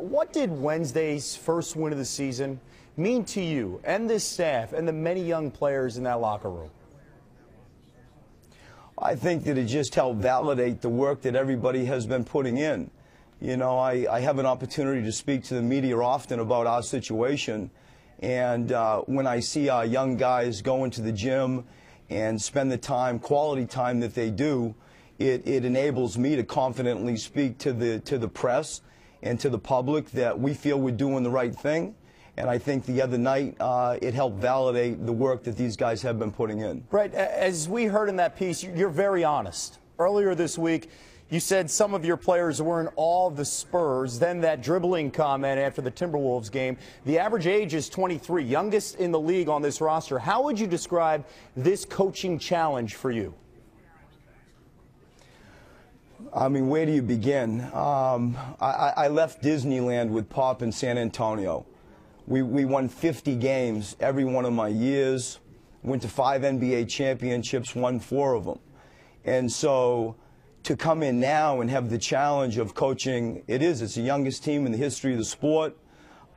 What did Wednesday's first win of the season mean to you and this staff and the many young players in that locker room? I think that it just helped validate the work that everybody has been putting in. You know, I, I have an opportunity to speak to the media often about our situation. And uh, when I see our young guys go into the gym and spend the time, quality time that they do, it, it enables me to confidently speak to the, to the press and to the public that we feel we're doing the right thing. And I think the other night uh, it helped validate the work that these guys have been putting in. Right. As we heard in that piece, you're very honest. Earlier this week, you said some of your players were in all of the Spurs. Then that dribbling comment after the Timberwolves game. The average age is 23, youngest in the league on this roster. How would you describe this coaching challenge for you? I mean, where do you begin? Um, I, I, left Disneyland with Pop in San Antonio. We, we won 50 games every one of my years, went to five NBA championships, won four of them. And so to come in now and have the challenge of coaching, it is, it's the youngest team in the history of the sport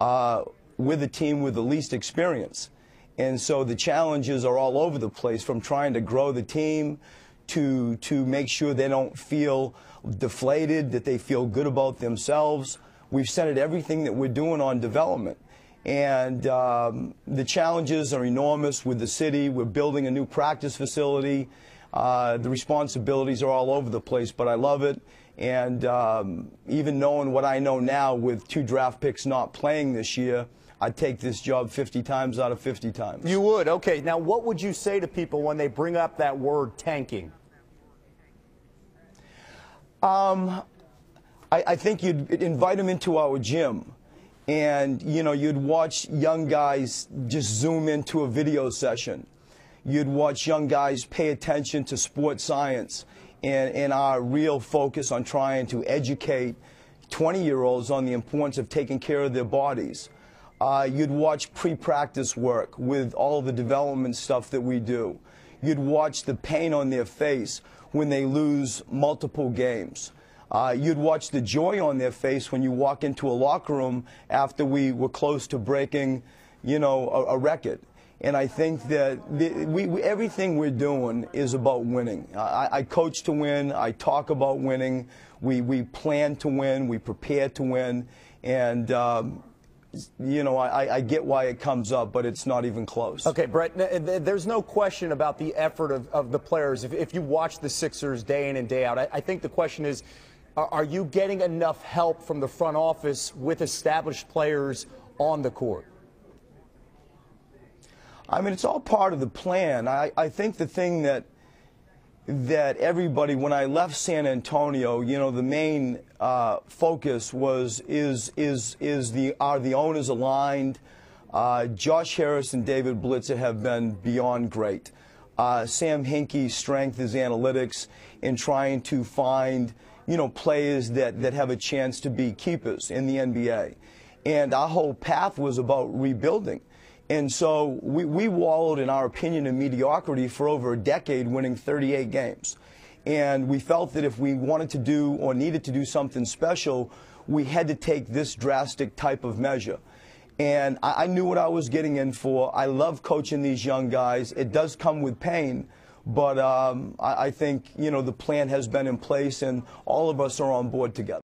uh, with a team with the least experience. And so the challenges are all over the place from trying to grow the team to, to make sure they don't feel deflated, that they feel good about themselves. We've centered everything that we're doing on development. And um, the challenges are enormous with the city. We're building a new practice facility. Uh, the responsibilities are all over the place, but I love it. And um, even knowing what I know now with two draft picks not playing this year, I'd take this job 50 times out of 50 times. You would? Okay. Now, what would you say to people when they bring up that word tanking? Um, I, I think you'd invite them into our gym and you know you'd watch young guys just zoom into a video session you'd watch young guys pay attention to sports science and, and our real focus on trying to educate 20 year olds on the importance of taking care of their bodies uh, you'd watch pre-practice work with all the development stuff that we do. You'd watch the pain on their face when they lose multiple games. Uh, you'd watch the joy on their face when you walk into a locker room after we were close to breaking, you know, a, a record. And I think that the, we, we, everything we're doing is about winning. I, I, coach to win. I talk about winning. We, we plan to win. We prepare to win. And um, you know, I, I, get why it comes up, but it's not even close. Okay, Brett, there's no question about the effort of, of the players. If, if, you watch the Sixers day in and day out, I, I think the question is are, are, you getting enough help from the front office with established players on the court? I mean, it's all part of the plan. I, I think the thing that that everybody, when I left San Antonio, you know, the main uh, focus was is is is the are the owners aligned? Uh, Josh Harris and David Blitzer have been beyond great. Uh, Sam Hinkie's strength is analytics in trying to find you know players that that have a chance to be keepers in the NBA, and our whole path was about rebuilding. And so we, we wallowed, in our opinion, in mediocrity for over a decade, winning 38 games. And we felt that if we wanted to do or needed to do something special, we had to take this drastic type of measure. And I, I knew what I was getting in for. I love coaching these young guys. It does come with pain, but um, I, I think you know the plan has been in place, and all of us are on board together.